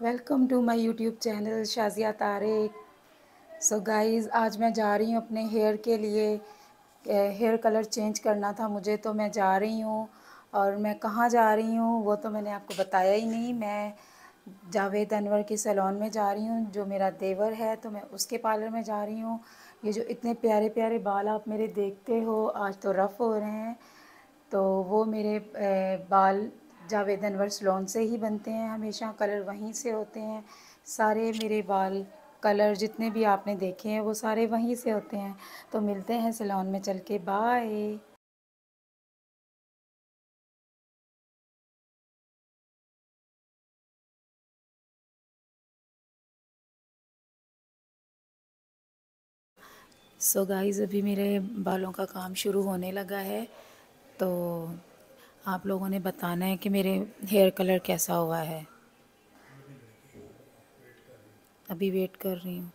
Welcome to my YouTube channel Shazia Tariq so guys आज मैं जा रही हूँ अपने हेयर के लिए। हेयर कलर चेंज करना था मुझे तो मैं जा रही हूँ। और मैं कहाँ जा रही हूँ, वो तो मैंने आपको बताया ही नहीं। मैं जावेद अनवर के सैलून में जा रही हूँ, जो मेरा देवर है तो मैं उसके पार्लर में जा रही हूँ। ये जो इतने प्यारे प्यारे बाल आप मेरे देखते हो, आज तो रफ़ हो रहे हैं। तो वो मेरे बाल जावेद अनवर सलोन से ही बनते हैं, हमेशा कलर वहीं से होते हैं। सारे मेरे बाल कलर जितने भी आपने देखे हैं, वो सारे वहीं से होते हैं। तो मिलते हैं सलोन में, चल के बाय सो so गाइस अभी मेरे बालों का काम शुरू होने लगा है तो आप लोगों ने बताना है कि मेरे हेयर कलर कैसा हुआ है? अभी वेट कर रही हूँ।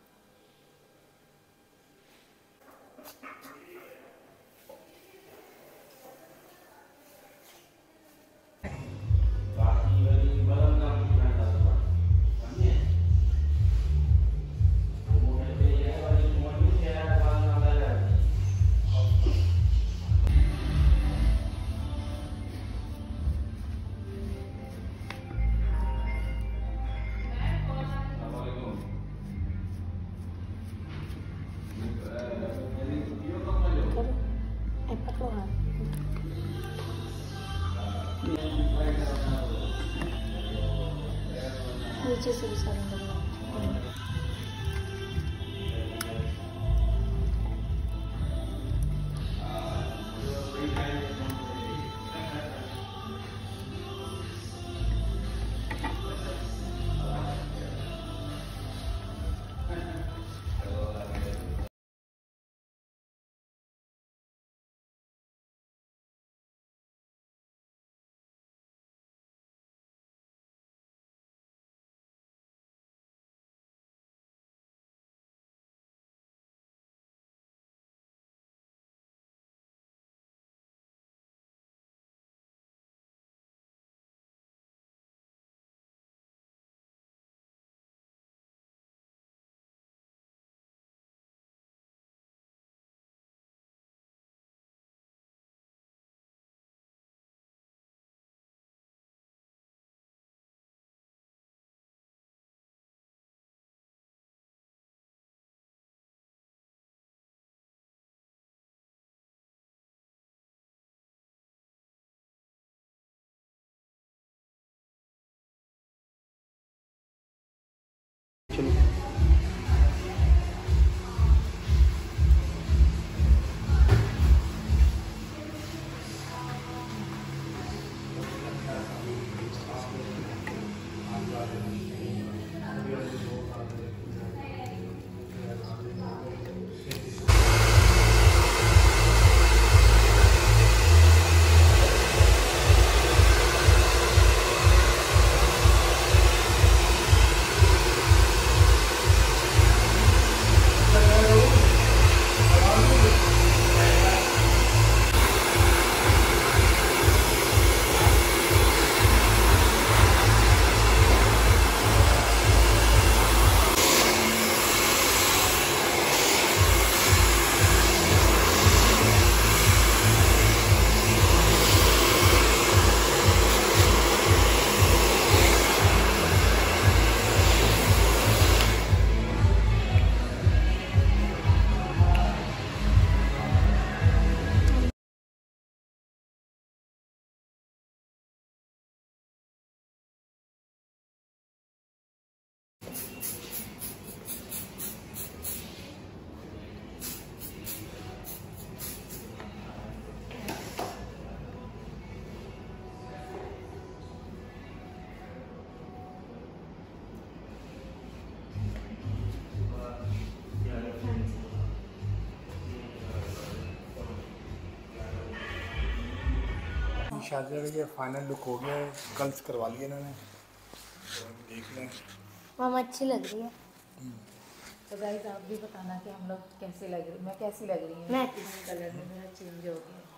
नीचे से भी सारे शादी का ये फाइनल लुक हो गया है कल करवा लिया इन्होंने। देख लें। मामा अच्छी लग रही है। तो गाइस आप भी बताना कि हम लोग कैसे लग रही मैं कैसी लग रही हूँ? मैं कलर में मेरा चेंज हो गया